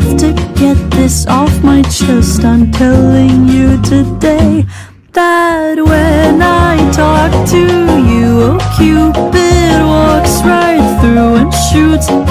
have to get this off my chest. I'm telling you today that when I talk to you, oh, Cupid walks right through and shoots an